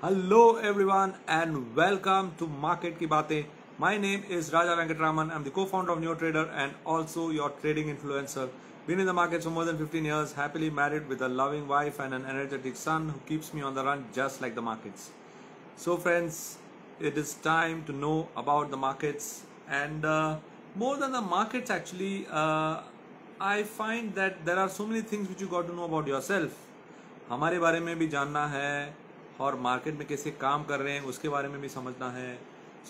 Hello everyone and welcome to Market Ki Baatein. My name is Raja Venkatraman. I'm the co-founder of NeoTrader and also your trading influencer. Been in the markets for more than 15 years, happily married with a loving wife and an energetic son who keeps me on the run just like the markets. So friends, it is time to know about the markets and uh, more than the markets actually, uh, I find that there are so many things which you got to know about yourself. हमारे बारे में भी जानना है और market में कैसे काम कर रहे हैं उसके बारे में भी समझना है।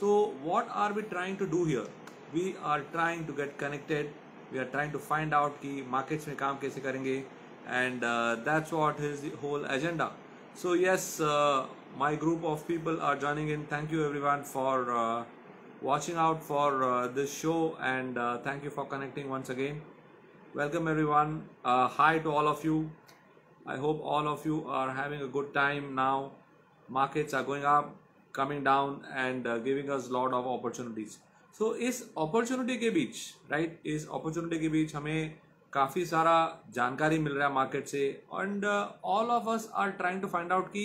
So what are we trying to do here we are trying to get connected we are trying to find out कि मार्केट्स में काम कैसे करेंगे। And that's what is whole agenda so yes my group of people are joining in thank you everyone for for uh, this show. And uh, thank you for connecting once again. Welcome everyone. Uh, hi to all of you. I hope all of you are having a good time now. Markets are going up, coming down, and uh, giving us lot of opportunities. So इस opportunity के बीच right इस opportunity के बीच हमें काफ़ी सारा जानकारी मिल रहा है मार्केट से and all of us are trying to find out कि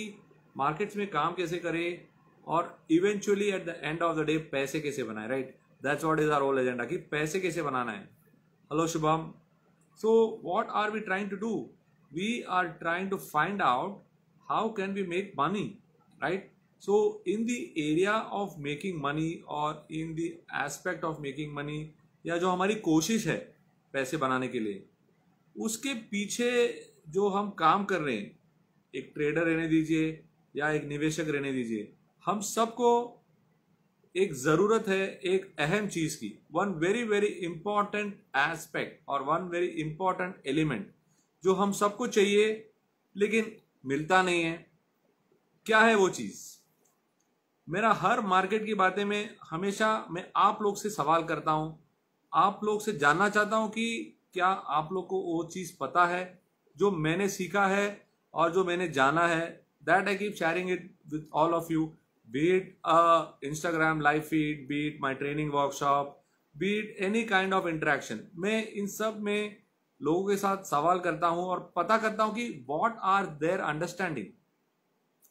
मार्केट्स में काम कैसे करें और eventually at the end of the day पैसे कैसे बनाए right that's what is our all agenda कि पैसे कैसे बनाना है। Hello Shubham. So what are we trying to do we are trying to find out how can we make money right? So, in the area of making money or in the aspect of making money, या जो हमारी कोशिश है पैसे बनाने के लिए, उसके पीछे जो हम काम कर रहे हैं, एक ट्रेडर रहने दीजिए या एक निवेशक रहने दीजिए, हम सबको एक ज़रूरत है एक अहम चीज़ की। One very very important aspect और वन वेरी इंपॉर्टेंट एलिमेंट जो हम सबको चाहिए, लेकिन मिलता नहीं है। क्या है वो चीज़? मेरा हर मार्केट की बातें में हमेशा मैं आप लोग से सवाल करता हूँ। आप लोग से जानना चाहता हूँ कि क्या आप लोग को वो चीज़ पता है जो मैंने सीखा है और जो मैंने जाना है? That I keep sharing it with all of you be it Instagram live feed be it my training workshop be it any kind of interaction मैं इन सब में लोगों के साथ सवाल करता हूँ और पता करता हूँ कि what are their understanding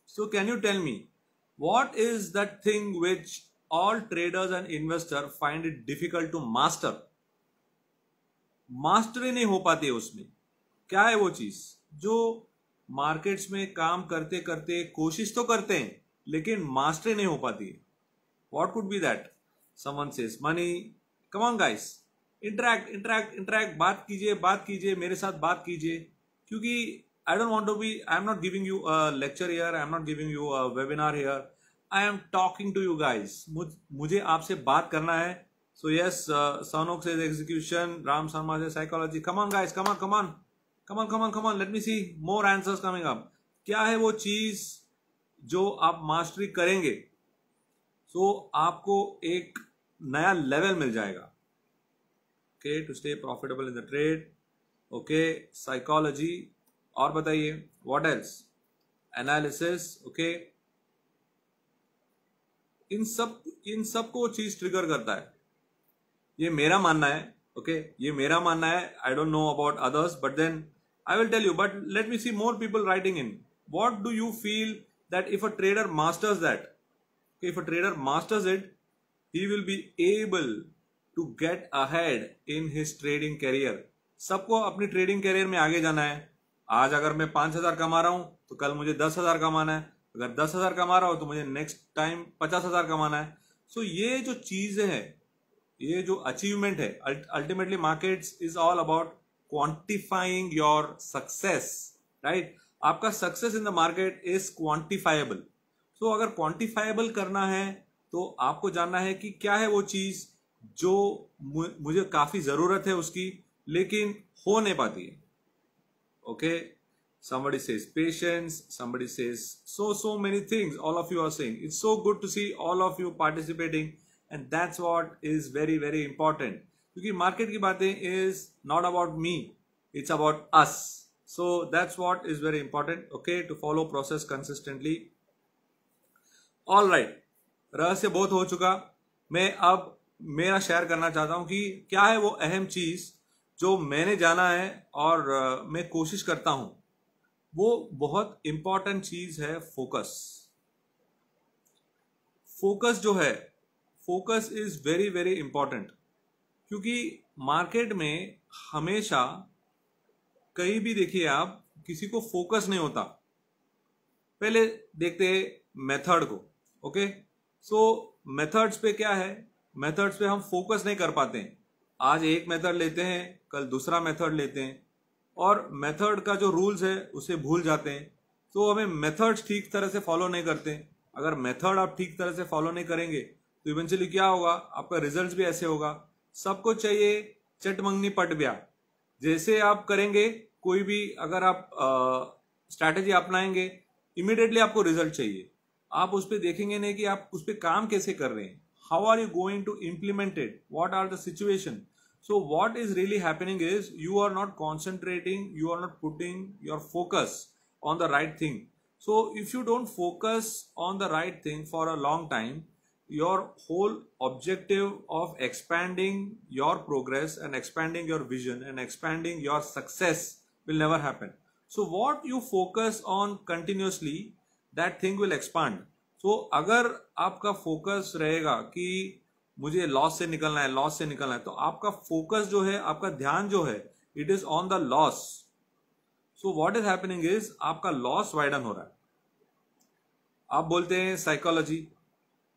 so can you tell me what is that thing which all traders and investor find it difficult to master mastery नहीं हो पाती है उसमें। क्या है वो चीज़? जो मार्केट्स में काम करते करते कोशिश तो करते हैं, लेकिन मास्टरी नहीं हो पाती है। What could be that someone says money come on guys interact interact interact बात कीजिए बात कीजिए, मेरे साथ बात कीजिए। क्योंकि I don't want to be I am not giving you lecture here I am not giving you webinar here I am talking to you guys मुझे आपसे बात करना है। सो यस सोनोक से एग्जीक्यूशन राम शर्मा से psychology come on guys come on come on come on come on come on let me see more answers coming up क्या है वो चीज़ जो आप मास्टरी करेंगे? सो so, आपको एक नया लेवल मिल जाएगा। Okay to stay profitable in the trade. Okay psychology और बताइए, what एल्स analysis, okay? इन सब इन सबको चीज़ ट्रिगर करता है। ये मेरा मानना है ओके okay? ये मेरा मानना है I don't know about others but then I will tell you but let me see more people writing in what do you feel that if a trader masters that if a trader masters it, he will be able to get ahead in his trading career सबको अपनी trading career में आगे जाना है। आज अगर मैं पाँच हज़ार कमा रहा हूँ तो कल मुझे दस हज़ार कमाना है। अगर दस हज़ार कमा रहा हूँ तो मुझे नेक्स्ट टाइम पचास हज़ार कमाना है। सो so, ये जो चीज़ है ये जो अचीवमेंट है ultimately markets is all about quantifying your success right आपका success in the market is quantifiable so अगर क्वांटिफाइबल करना है तो आपको जानना है कि क्या है वो चीज़ जो मुझे काफ़ी ज़रूरत है उसकी लेकिन हो नहीं पाती है। Okay somebody says patience somebody says so so many things all of you are saying it's so good to see all of you participating and that's what is very very important क्योंकि market की बातें is not about me it's about us so that's what is very important okay to follow process consistently all right रहस्य बहुत हो चुका मैं अब मेरा शेयर करना चाहता हूँ कि क्या है वो अहम चीज़ जो मैंने जाना है और मैं कोशिश करता हूँ, वो बहुत इंपॉर्टेंट चीज़ है फोकस फोकस जो है focus is very very important क्योंकि मार्केट में हमेशा कहीं भी देखिए आप, किसी को फोकस नहीं होता। पहले देखते हैं मेथड को ओके सो मेथड्स पे क्या है? मेथड्स पे हम फोकस नहीं कर पाते हैं। आज एक मेथड लेते हैं कल दूसरा मेथड लेते हैं। और मेथड का जो रूल्स है, उसे भूल जाते हैं। तो हमें मेथड्स ठीक तरह से फॉलो नहीं करते अगर मेथड आप ठीक तरह से फॉलो नहीं करेंगे तो इवेंचुअली क्या होगा? आपका रिज़ल्ट भी ऐसे होगा। सबको चाहिए चट मंगनी पट ब्या जैसे आप करेंगे, कोई भी अगर आप स्ट्रैटेजी अपनाएँगे इमिडिएटली आपको रिज़ल्ट चाहिए। आप उस पर देखेंगे नहीं कि आप उस पर काम कैसे कर रहे हैं। How are you going to implement it what are the situation so what is really happening is you are not concentrating you are not putting your focus on the right thing so if you don't focus on the right thing for a long time your whole objective of expanding your progress and expanding your vision and expanding your success will never happen so what you focus on continuously that thing will expand so अगर आपका focus रहेगा कि मुझे loss से निकलना है loss से निकलना है। तो आपका फोकस जो है, आपका ध्यान जो है it is on the loss so what is happening is आपका लॉस वाइडन हो रहा है। आप बोलते हैं साइकोलॉजी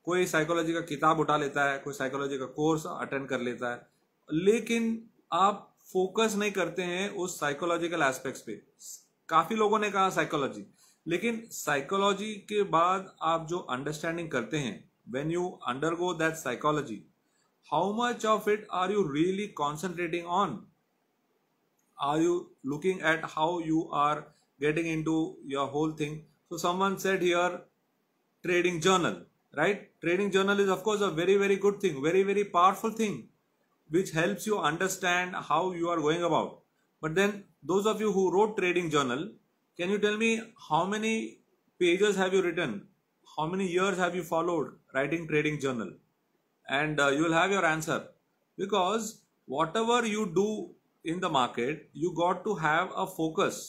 कोई साइकोलॉजी का किताब उठा लेता है, कोई साइकोलॉजी का कोर्स अटेंड कर लेता है, लेकिन आप फोकस नहीं करते हैं उस साइकोलॉजिकल एस्पेक्ट्स पे। काफ़ी लोगों ने कहा साइकोलॉजी लेकिन साइकोलॉजी के बाद आप जो अंडरस्टैंडिंग करते हैं when you undergo that psychology how much of it are you really concentrating on? Are you looking at how you are getting into your whole thing? So someone said here trading journal right? Trading journal is of course a very very good thing very very powerful thing which helps you understand how you are going about. But then those of you who wrote trading journal can you tell me how many pages have you written how many years have you followed writing trading journal and uh, you will have your answer because whatever you do in the market you got to have a focus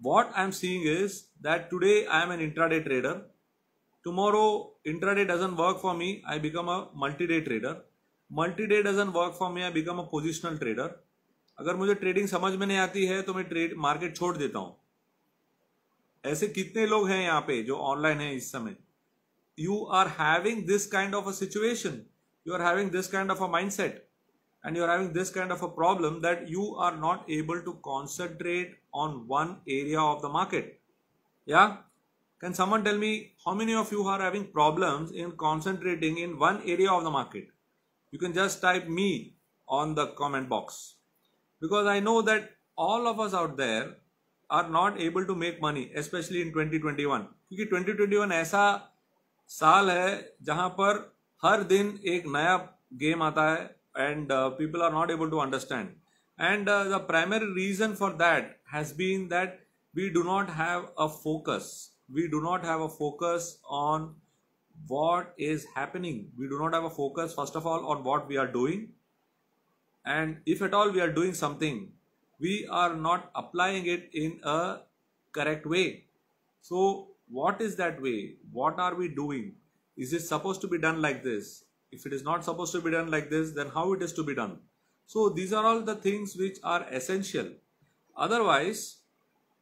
what i'm seeing is that today i am an intraday trader tomorrow intraday doesn't work for me i become a multi-day trader multi-day doesn't work for me i become a positional trader अगर मुझे trading समझ में नहीं आती है तो मैं trade market छोड़ देता हूं ऐसे कितने लोग हैं यहाँ पे जो ऑनलाइन है इस समय? You are having this kind of a situation you are having this kind of a mind set and you are having this kind of a problem that you are not able to concentrate on one area of the market या can someone tell me how many of you are having problem in concentrating in one area of the market you can just type me on the comment box because I know that all of us out there are not able to make money especially in 2021 क्योंकि 2021 ऐसा साल है जहां पर हर दिन एक नया game आता है and people are not able to understand and the primary reason for that has been that we do not have a focus we do not have a focus on what is happening we do not have a focus first of all on what we are doing and if at all we are doing something we are not applying it in a correct way. So, what is that way? What are we doing? Is it supposed to be done like this? If it is not supposed to be done like this, then how it is to be done? So, these are all the things which are essential. Otherwise,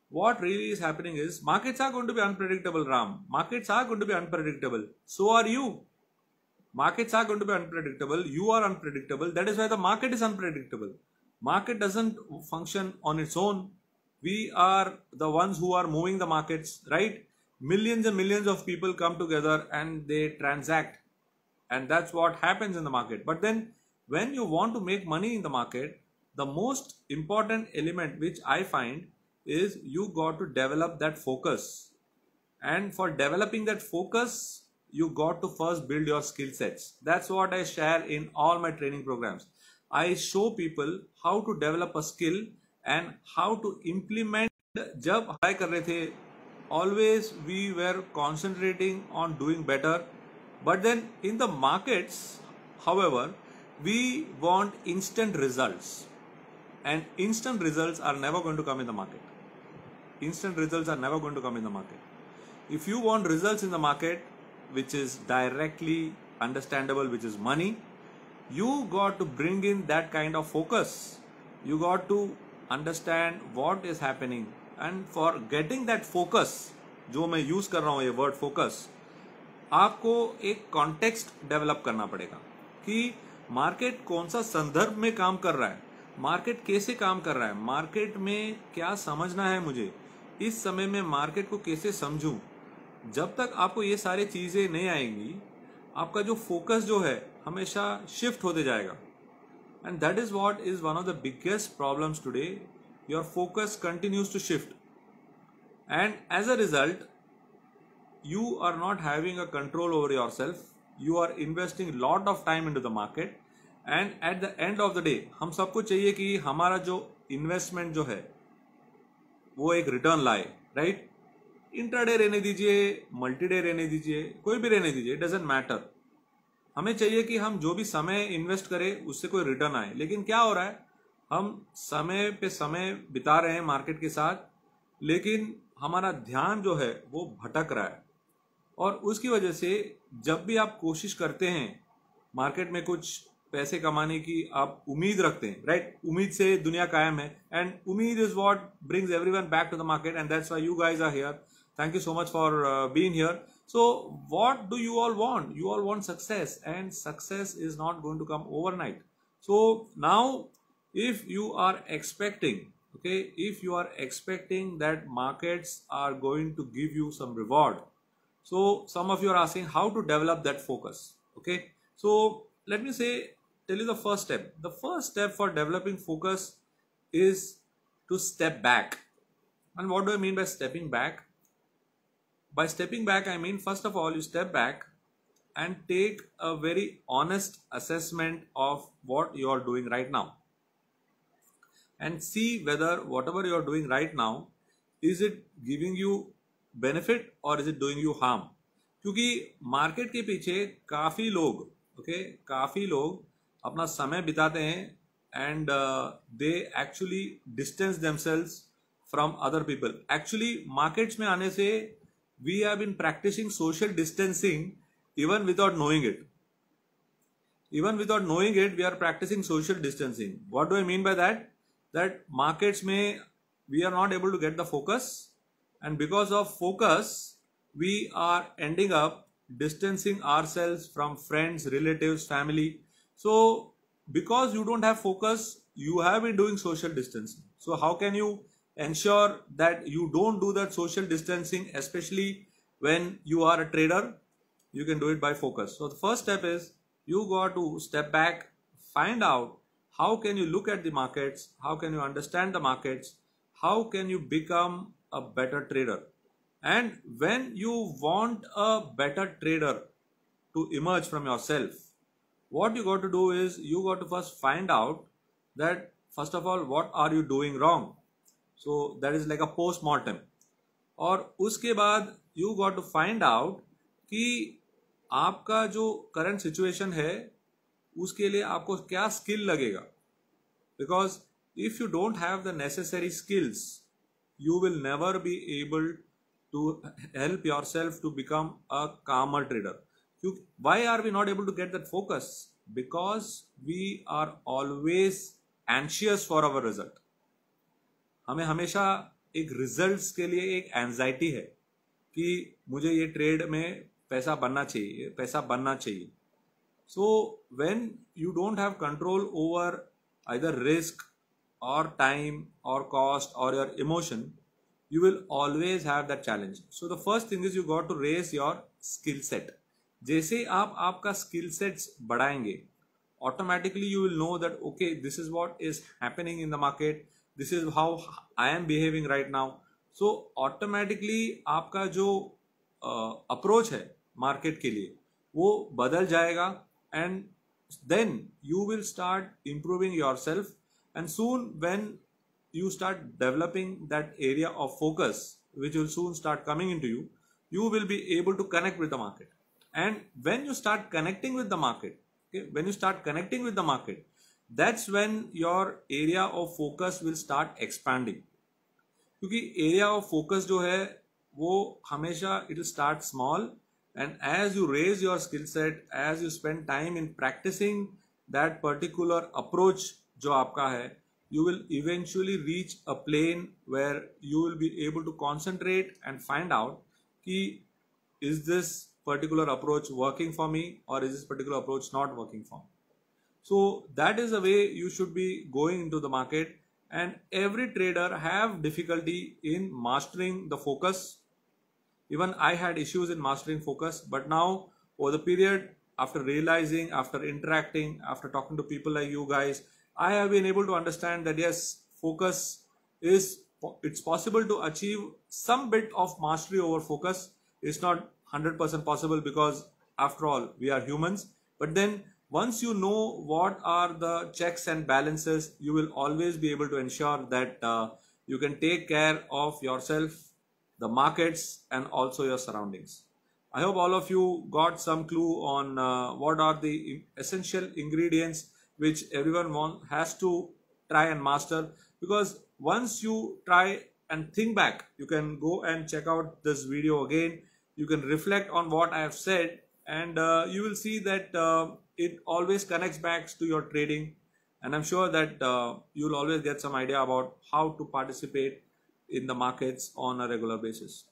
what really is happening is markets are going to be unpredictable, Ram. Markets are going to be unpredictable. So are you. Markets are going to be unpredictable. You are unpredictable. That is why the market is unpredictable market doesn't function on its own. We are the ones who are moving the markets right? Millions and millions of people come together and they transact. And that's what happens in the market. But then when you want to make money in the market the most important element which i find is you got to develop that focus. And for developing that focus you got to first build your skill sets. That's what i share in all my training programs I show people how to develop a skill and how to implement जब apply कर रहे थे always we were concentrating on doing better but then in the markets however we want instant results and instant results are never going to come in the market instant results are never going to come in the market if you want results in the market which is directly understandable, which is money. You got to bring in that kind of focus. You got to understand what is happening. And for getting that focus, जो मैं use कर रहा हूँ ये word focus आपको एक context develop करना पड़ेगा कि मार्केट कौन सा संदर्भ में काम कर रहा है मार्केट कैसे काम कर रहा है मार्केट में क्या समझना है मुझे इस समय में मार्केट को कैसे समझूं जब तक आपको ये सारी चीज़ें नहीं आएँगी आपका जो फोकस जो है हमेशा शिफ्ट होते जाएगा। And that is what is one of the biggest problems today your focus continues to shift and as a result you are not having a control over yourself. You are investing lot of time into the market. And at the end of the day हम सबको चाहिए कि हमारा जो investment जो है, वो एक रिटर्न लाए राइट इंट्राडे रहने दीजिए मल्टी डे रहने दीजिए, कोई भी रहने दीजिए डजेंट मैटर हमें चाहिए कि हम जो भी समय इन्वेस्ट करें, उससे कोई रिटर्न आए। लेकिन क्या हो रहा है? हम समय पे समय बिता रहे हैं मार्केट के साथ, लेकिन हमारा ध्यान जो है, वो भटक रहा है। और उसकी वजह से जब भी आप कोशिश करते हैं मार्केट में कुछ पैसे कमाने की, आप उम्मीद रखते हैं राइट उम्मीद से दुनिया कायम है। एंड उम्मीद is what brings everyone back to the market and that's why you guys are here thank you so much for being here so what do you all want you all want success and success is not going to come overnight so now if you are expecting okay if you are expecting that markets are going to give you some reward so some of you are asking how to develop that focus. Okay. So let me say, tell you the first step. The first step for developing focus is to step back. And what do I mean by stepping back? By stepping back, I mean, first of all, you step back and take a very honest assessment of what you are doing right now and see whether whatever you are doing right now is it giving you benefit और is it doing you harm क्योंकि market के पीछे काफी लोग okay okay, काफी लोग अपना समय बिताते हैं and they actually distance themselves from other people actually markets में आने से we have been practicing social distancing even without knowing it. Even without knowing it, we are practicing social distancing. What do I mean by that? That markets may, we are not able to get the focus and because of focus, we are ending up distancing ourselves from friends, relatives, family. So because you don't have focus, you have been doing social distancing. So how can you ensure that you don't do that social distancing especially when you are a trader you can do it by focus so the first step is you got to step back find out how can you look at the markets how can you understand the markets how can you become a better trader. And when you want a better trader to emerge from yourself, what you got to do is you got to first find out that first of all what are you doing wrong So that is like a post-mortem. और उसके बाद you got to find out कि आपका जो current situation है उसके लिए आपको क्या स्किल लगेगा because if you don't have the necessary skills you will never be able to help yourself to become a calmer trader. why are we not able to get that focus? Because we are always anxious for our result. हमें हमेशा एक results के लिए एक anxiety है कि मुझे ये ट्रेड में पैसा बनना चाहिए, पैसा बनना चाहिए। So when you don't have control over either risk और टाइम और कॉस्ट और your emotion you will always have that challenge so the first thing is you got to raise your skill set जैसे आप आपका skill sets बढ़ाएँगे automatically you will know that okay this is what is happening in the market this is how I am behaving right now so automatically आपका जो approach uh, है market के लिए वो बदल जाएगा and then you will start improving yourself and soon when you start developing that area of focus which will soon start coming in to you you will be able to connect with the market and when you start connecting with the market when you start connecting with the market that's when your area of focus will start expanding क्योंकि area of focus जो है वो हमेशा it start small and as you raise your skill set as you spend time in practicing that particular approach जो आपका है you will eventually reach a plane where you will be able to concentrate and find out ki is this particular approach working for me or is this particular approach not working for me so that is the way you should be going into the market. And every trader have difficulty in mastering the focus. Even i had issues in mastering focus but now over the period after realizing after interacting after talking to people like you guys i have been able to understand that yes focus is it's possible to achieve some bit of mastery over focus. It's not 100% possible because after all we are humans. But then once you know what are the checks and balances you will always be able to ensure that uh, you can take care of yourself the markets and also your surroundings. I hope all of you got some clue on uh, what are the essential ingredients which everyone want, has to try and master. Because once you try and think back you can go and check out this video again. You can reflect on what i have said and uh, you will see that uh, it always connects back to your trading and i'm sure that uh, you'll always get some idea about how to participate in the markets on a regular basis.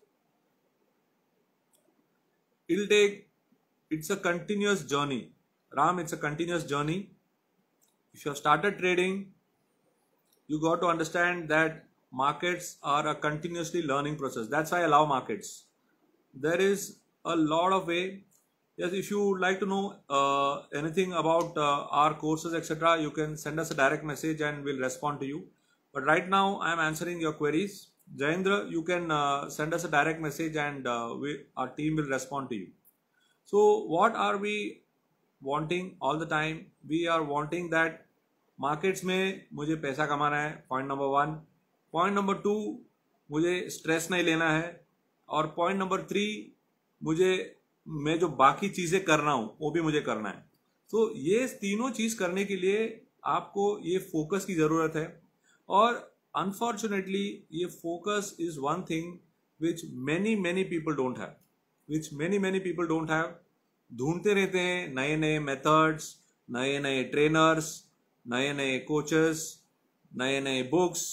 It'll take it's a continuous journey. Ram it's a continuous journey. If you have started trading you got to understand that markets are a continuously learning process. That's why i love markets. There is a lot of way yes if you would like to know uh, anything about uh, our courses etc you can send us a direct message and we'll respond to you but right now i am answering your queries Jaindra, you can uh, send us a direct message and uh, we, our team will respond to you. So what are we wanting all the time? We are wanting that markets में मुझे पैसा कमाना है point number one point number two मुझे stress नहीं लेना है और पॉइंट नंबर थ्री मुझे मैं जो बाकी चीज़ें कर रहा हूँ, वो भी मुझे करना है। तो ये तीनों चीज़ करने के लिए आपको ये फोकस की ज़रूरत है। और अनफॉर्चुनेटली ये focus is one thing which many many people don't have which many many people don't have ढूंढते रहते हैं नए नए मेथड्स नए नए ट्रेनर्स नए नए कोचेस नए नए बुक्स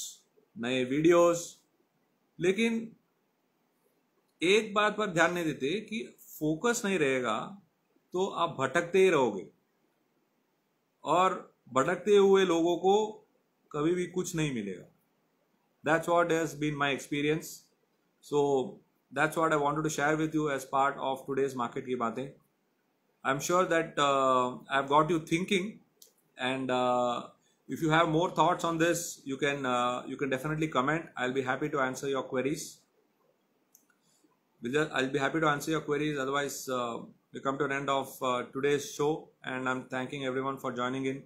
नए वीडियोस लेकिन एक बात पर ध्यान नहीं देते कि फोकस नहीं रहेगा तो आप भटकते ही रहोगे। और भटकते हुए लोगों को कभी भी कुछ नहीं मिलेगा। That's what has been my experience so that's what I want to share with you as part of today's market की बातें। I am sure that I have got you thinking and if you have more thoughts on this you can uh, you can definitely comment. I'll be happy to answer your queries. I'll be happy to answer your queries. Otherwise, uh, we come to an end of uh, today's show, and I'm thanking everyone for joining in.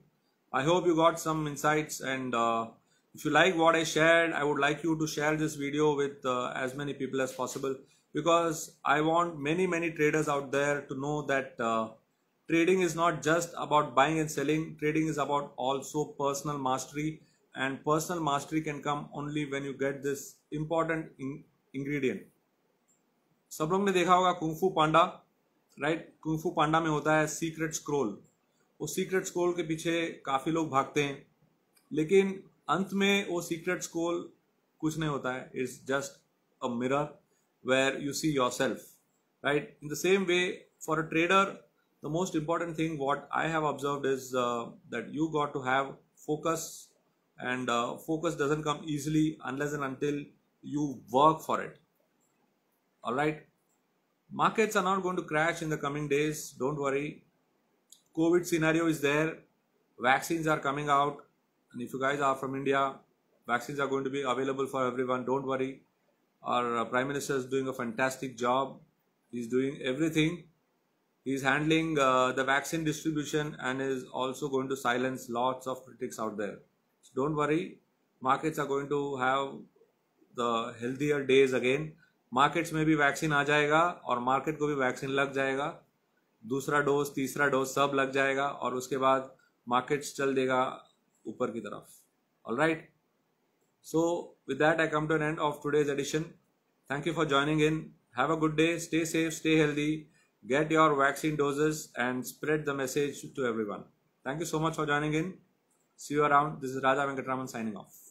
I hope you got some insights, and uh, if you like what I shared, I would like you to share this video with uh, as many people as possible because I want many, many traders out there to know that uh, trading is not just about buying and selling. Trading is about also personal mastery, and personal mastery can come only when you get this important in ingredient सब लोग ने देखा होगा kung fu panda right kung fu panda में होता है secret scroll वो secret scroll के पीछे काफ़ी लोग भागते हैं। लेकिन अंत में वो सीक्रेट स्क्रोल कुछ नहीं होता है। It's just a mirror where you see yourself right in the same way for a trader the most important thing what I have observe is that you got to have and uh, focus doesn't come easily unless and until you work for it. All right. Markets are not going to crash in the coming days. Don't worry. Covid scenario is there. Vaccines are coming out. And if you guys are from india vaccines are going to be available for everyone. Don't worry. Our uh, prime minister is doing a fantastic job. He's doing everything. He's handling uh, the vaccine distribution and is also going to silence lots of critics out there. So don't worry. Markets are going to have the healthier days again markets में भी vaccine आ जाएगा और market को भी vaccine लग जाएगा दूसरा डोज, तीसरा डोज सब लग जाएगा और उसके बाद मार्केट्स चल देगा ऊपर की तरफ़ all right so with that I come to an end of today's edition thank you for joining in have a good day stay safe stay healthy get your vaccine doses and spread the message to everyone. Thank you so much for joining in. See you around. This is Raja Venkatraman signing off.